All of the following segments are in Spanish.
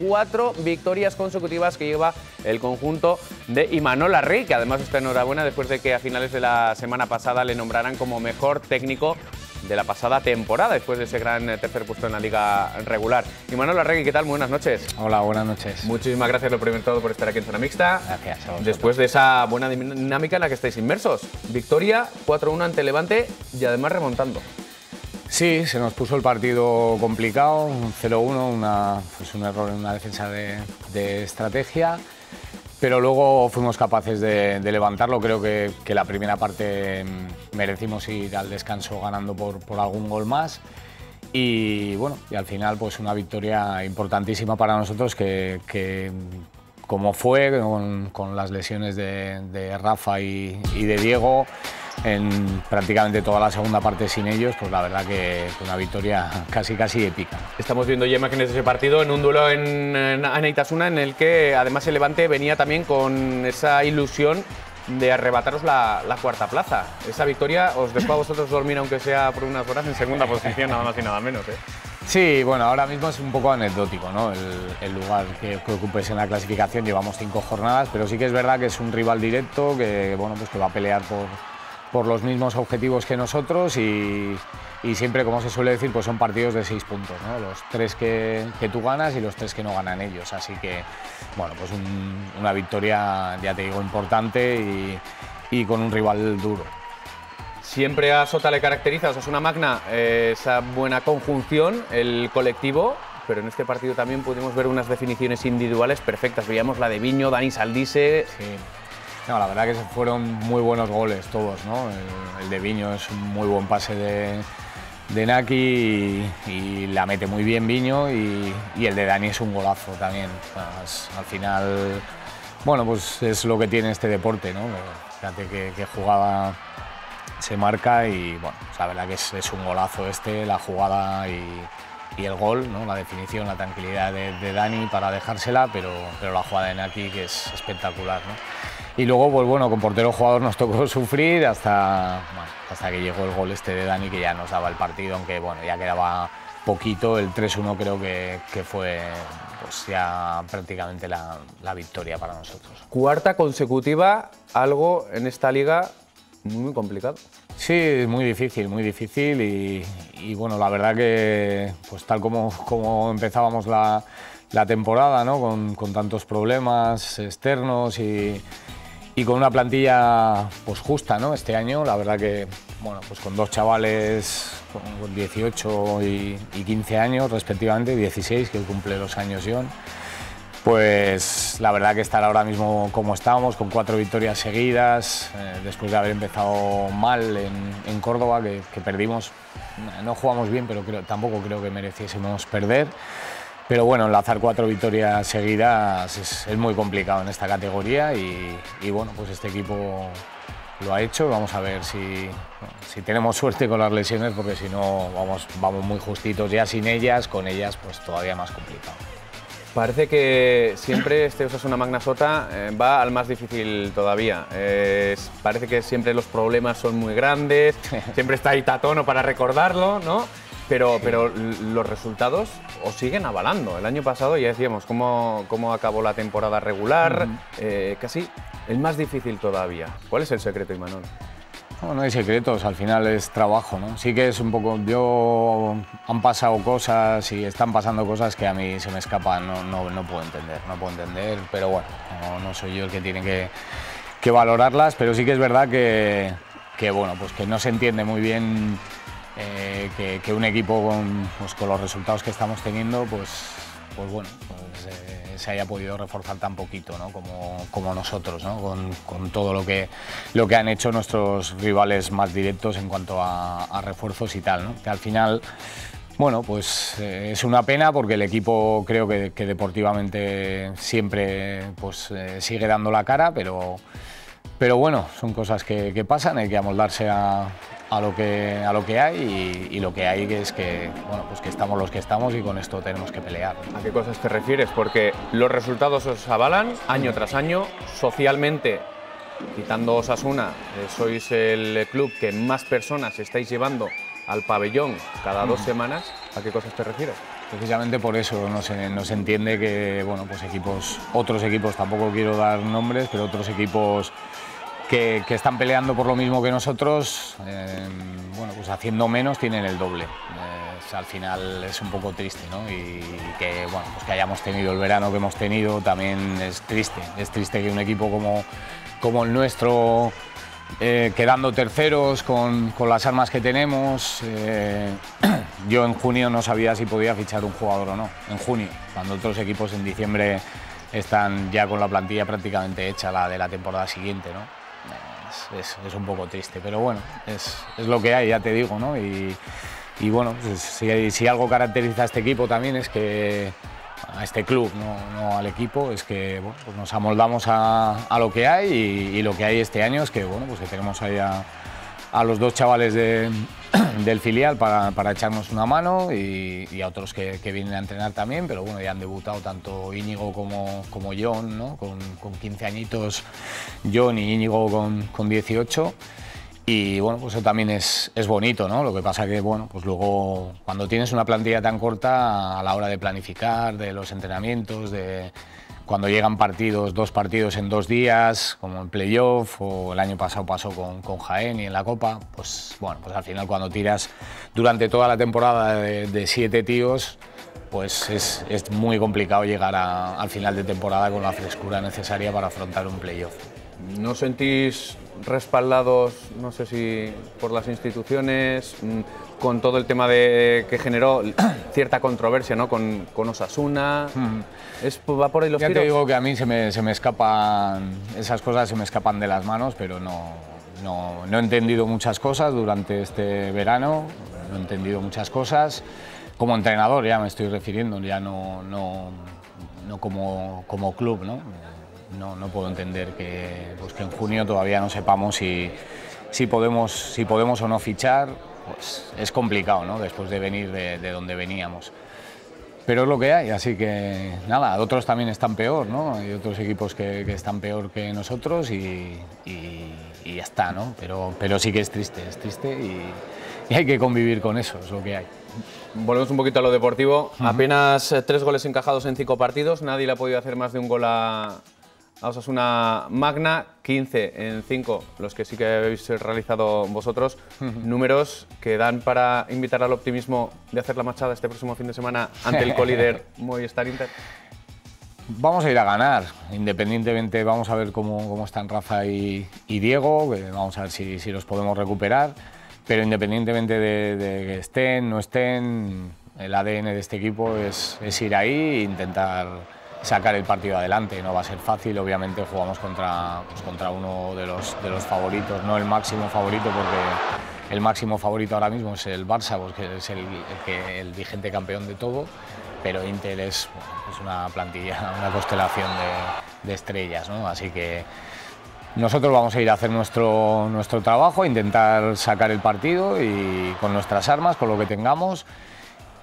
cuatro victorias consecutivas que lleva el conjunto de Imanol Rey, que además está enhorabuena después de que a finales de la semana pasada le nombraran como mejor técnico de la pasada temporada, después de ese gran eh, tercer puesto en la liga regular. Imanol Arregui, ¿qué tal? Buenas noches. Hola, buenas noches. Muchísimas gracias, lo primero todo, por estar aquí en Zona Mixta. Gracias. Después de esa buena dinámica en la que estáis inmersos. Victoria 4-1 ante Levante y además remontando. Sí, se nos puso el partido complicado, un 0-1, una, pues un error en una defensa de, estrategia, pero luego fuimos capaces de, levantarlo. Creo que, la primera parte merecimos ir al descanso ganando por, algún gol más. Y bueno, y al final pues una victoria importantísima para nosotros que, como fue con, las lesiones de, Rafa y, de Diego, en prácticamente toda la segunda parte sin ellos, pues la verdad que una victoria casi casi épica. Estamos viendo ya imágenes de ese partido en un duelo en, en en el que además el Levante venía también con esa ilusión de arrebataros la, cuarta plaza. Esa victoria os dejó a vosotros dormir, aunque sea por unas horas, en segunda posición, nada más y nada menos. ¿eh? Sí, bueno, ahora mismo es un poco anecdótico ¿no? el, lugar que, ocupes en la clasificación. Llevamos cinco jornadas, pero sí que es verdad que es un rival directo que, bueno, pues que va a pelear por, por los mismos objetivos que nosotros y, siempre, como se suele decir, pues son partidos de seis puntos, los tres que, tú ganas y los tres que no ganan ellos. Así que, bueno, pues una victoria, ya te digo, importante y, con un rival duro. Siempre a Sota le caracteriza, o es una magna, eh, esa buena conjunción, el colectivo, pero en este partido también pudimos ver unas definiciones individuales perfectas. Veíamos la de Viño, Dani Saldise. No, la verdad que fueron muy buenos goles todos, ¿no? El, de Viño es un muy buen pase de, de Naki y, la mete muy bien Viño y, el de Dani es un golazo también. al final, bueno, pues es lo que tiene este deporte, ¿no? Fíjate que, jugaba se marca y bueno, pues la verdad que es, un golazo este, la jugada y, el gol, ¿no? la definición, la tranquilidad de, de, Dani para dejársela, pero, pero la jugada de Naki que es espectacular. ¿no? Y luego, pues bueno, con portero jugador nos tocó sufrir hasta, hasta que llegó el gol este de Dani que ya nos daba el partido, aunque bueno, ya quedaba poquito, el 3-1 creo que, que, fue pues ya prácticamente la, la, victoria para nosotros. Cuarta consecutiva, algo en esta liga muy, complicado. Sí, muy difícil, muy difícil y, y, bueno, la verdad que pues tal como, como empezábamos la, la temporada, ¿no? con, con tantos problemas externos y, y con una plantilla pues justa ¿no? este año. La verdad que bueno, pues con dos chavales con 18 y, 15 años respectivamente, 16 que cumple los años John. Pues la verdad que estar ahora mismo como estamos, con cuatro victorias seguidas, eh, después de haber empezado mal en, Córdoba, que, perdimos, no jugamos bien, pero tampoco creo que mereciésemos perder. Pero bueno, enlazar cuatro victorias seguidas es, muy complicado en esta categoría y, bueno, pues este equipo lo ha hecho. Vamos a ver si, si tenemos suerte con las lesiones, porque si no vamos, vamos muy justitos ya sin ellas, con ellas pues todavía más complicado. Parece que siempre este Osasuna Magna Sota eh, va al más difícil todavía. parece que siempre los problemas son muy grandes, siempre está ahí Tatono para recordarlo, ¿no? Pero, pero los resultados os siguen avalando. El año pasado ya decíamos cómo, cómo acabó la temporada regular, eh, casi el más difícil todavía. ¿Cuál es el secreto, Imanol? No, no hay secretos, al final es trabajo, ¿no? Sí que es un poco, yo han pasado cosas y están pasando cosas que a mí se me escapan, no, no, puedo entender, no puedo entender, pero bueno, no, soy yo el que tiene que, valorarlas, pero sí que es verdad que, que, bueno, pues que no se entiende muy bien eh, que, un equipo pues, con, los resultados que estamos teniendo, pues, pues bueno, pues, eh, se haya podido reforzar tan poquito como, nosotros, con, todo lo que, lo que han hecho nuestros rivales más directos en cuanto a, refuerzos y tal. Que al final, bueno, pues eh, es una pena porque el equipo creo que, deportivamente siempre pues, sigue dando la cara, pero, pero bueno, son cosas que pasan, hay que amoldarse a, a lo que, a lo que hay y, lo que hay es que, bueno, pues que estamos los que estamos y con esto tenemos que pelear. ¿A qué cosas te refieres? Porque los resultados os avalan año tras año, socialmente, quitando Osasuna, eh, sois el club que más personas estáis llevando al pabellón cada dos semanas. ¿A qué cosas te refieres? precisamente por eso no se, no se entiende que bueno, pues equipos, otros equipos, tampoco quiero dar nombres, pero otros equipos que, están peleando por lo mismo que nosotros, eh, bueno, pues haciendo menos tienen el doble. Eh, al final es un poco triste, ¿no? Y que, bueno, pues que hayamos tenido el verano que hemos tenido también es triste. Es triste que un equipo como, como el nuestro eh, quedando terceros con, con, las armas que tenemos. Eh, yo en junio no sabía si podía fichar un jugador o no, en junio, cuando otros equipos en diciembre están ya con la plantilla prácticamente hecha la de la temporada siguiente. ¿no? Es, un poco triste, pero bueno, es, es, lo que hay, ya te digo. ¿no? Y, bueno, pues si, si algo caracteriza a este equipo también es que a este club, no, no, al equipo, es que bueno, pues nos amoldamos a, a, lo que hay y, y, lo que hay este año es que, bueno, pues que tenemos ahí a, a los dos chavales de, del filial para, para, echarnos una mano y, a otros que, que, vienen a entrenar también, pero bueno, ya han debutado tanto Íñigo como, como John, ¿no? con, con 15 añitos John y Íñigo con, con 18. Y bueno, pues eso también es, es, bonito, ¿no? Lo que pasa que, bueno, pues luego cuando tienes una plantilla tan corta a la hora de planificar, de los entrenamientos, de cuando llegan partidos, dos partidos en dos días, como en playoff o el año pasado pasó con, con Jaén y en la Copa, pues bueno, pues al final cuando tiras durante toda la temporada de, de siete tíos, pues es, es muy complicado llegar a, al final de temporada con la frescura necesaria para afrontar un playoff. ¿No sentís respaldados, no sé si por las instituciones, mm, con todo el tema de, que generó cierta controversia ¿no? con, con Osasuna? Mm. ¿Es, ¿Va por ahí los ya tiros? te digo que a mí se me, se me escapan, esas cosas se me escapan de las manos, pero no, no, no he entendido muchas cosas durante este verano, no he entendido muchas cosas. Como entrenador ya me estoy refiriendo, ya no, no, no como, como club, ¿no? No, no, puedo entender que, pues que, en junio todavía no sepamos si, si, podemos, si podemos o no fichar. Pues es complicado, ¿no? Después de venir de, de, donde veníamos. Pero es lo que hay, así que nada, otros también están peor, ¿no? Hay otros equipos que, que están peor que nosotros y, y, y, ya está, ¿no? Pero, pero sí que es triste, es triste y, y hay que convivir con eso, es lo que hay. Volvemos un poquito a lo deportivo. Uh -huh. Apenas eh, tres goles encajados en cinco partidos. Nadie le ha podido hacer más de un gol a, a Osasuna Magna, 15 en 5, los que sí que habéis realizado vosotros, números que dan para invitar al optimismo de hacer la machada este próximo fin de semana ante el colíder Movistar Inter. Vamos a ir a ganar, independientemente, vamos a ver cómo, cómo están Rafa y, y Diego, vamos a ver si, si, los podemos recuperar, pero independientemente de, de, que estén, no estén, el ADN de este equipo es, es ir ahí e intentar sacar el partido adelante. No va a ser fácil, obviamente jugamos contra, pues contra uno de los, de los favoritos, no el máximo favorito, porque el máximo favorito ahora mismo es el Barça, porque es el, el, vigente campeón de todo, pero Inter es, es una plantilla, una constelación de, estrellas, ¿no? así que nosotros vamos a ir a hacer nuestro, nuestro trabajo, intentar sacar el partido y con nuestras armas, con lo que tengamos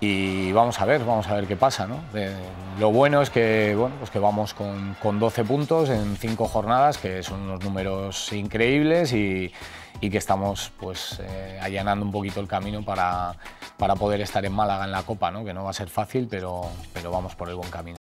y vamos a ver, vamos a ver qué pasa. ¿no? Eh, lo bueno es que, bueno, pues que vamos con, con 12 puntos en 5 jornadas, que son unos números increíbles y, y que estamos pues, eh, allanando un poquito el camino para, para poder estar en Málaga en la Copa, ¿no? que no va a ser fácil, pero, pero vamos por el buen camino.